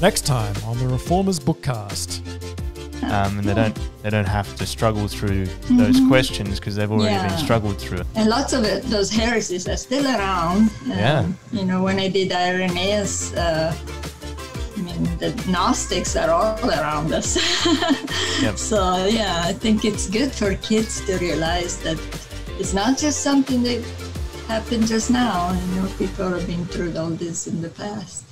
Next time on the Reformers Bookcast. Um, and they don't they don't have to struggle through mm-hmm. those questions because they've already Yeah. been struggled through. And lots of it, those heresies are still around. Um, Yeah. You know, when I did Irenaeus, uh, I mean, the Gnostics are all around us. Yep. So, yeah, I think it's good for kids to realize that it's not just something that happened just now. You know, people have been through all this in the past.